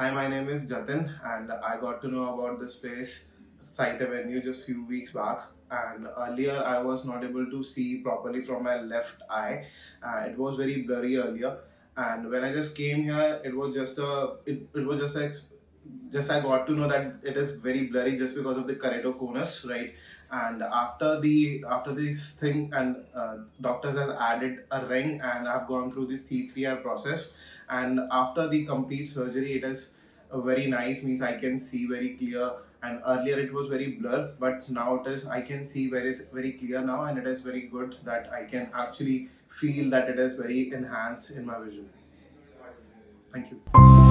Hi, my name is Jatin, and I got to know about this place, Sight Avenue, just few weeks back. And earlier, I was not able to see properly from my left eye. Uh, it was very blurry earlier, and when I just came here, it was just a it, it was just a just I got to know that it is very blurry just because of the keratoconus, right? And after the after this thing, and uh, doctors have added a ring, and I've gone through the C3R process. And after the complete surgery, it is very nice. Means I can see very clear. And earlier it was very blur, but now it is I can see very very clear now, and it is very good that I can actually feel that it is very enhanced in my vision. Thank you.